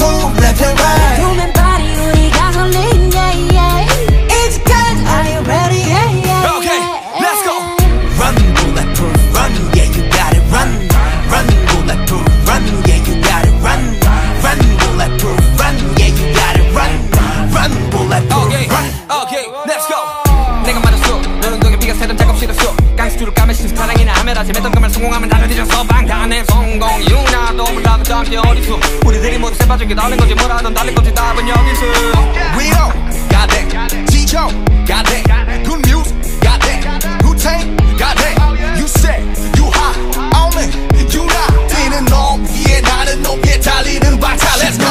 move left and right 두면 발이 우리 가솔린 yeah yeah 이제까지 Are you ready yeah yeah Okay, yeah. let's go. Run bulletproof run yeah you got it run Run bulletproof run yeah you got it run Run bulletproof run yeah you got it run Run bulletproof Okay, run okay, let's go. 내가 말했어. 너는 너의 비가 새던 작업 싫었어. 깡스투를 까매 신 사랑이나 하면 다짐 했던 것만 성공하면 나를 뒤져서 방탄의 성공. 유나도 몰라도 함께 어디서 그들이 모두 새빠진 게 다른 거지. 뭐라 하든 다른 거지. 답은 여기서 We don't got that 지쳐 got it.